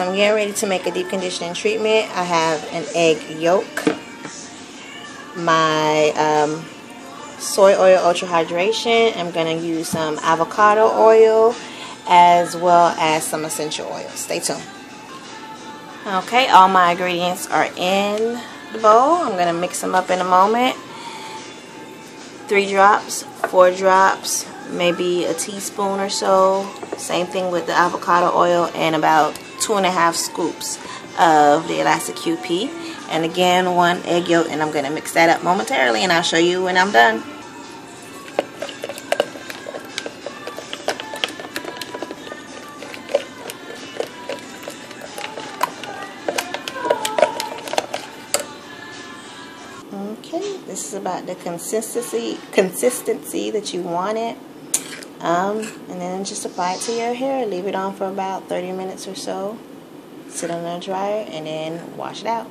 I'm getting ready to make a deep conditioning treatment. I have an egg yolk, my um, soy oil ultra hydration. I'm going to use some avocado oil as well as some essential oils. Stay tuned. Okay, all my ingredients are in the bowl. I'm going to mix them up in a moment. Three drops, four drops, maybe a teaspoon or so. Same thing with the avocado oil and about two and a half scoops of the Elasta QP. And again, one egg yolk and I'm going to mix that up momentarily and I'll show you when I'm done. Okay, this is about the consistency consistency that you want it. Um, and then just apply it to your hair. Leave it on for about 30 minutes or so. Sit on the dryer and then wash it out.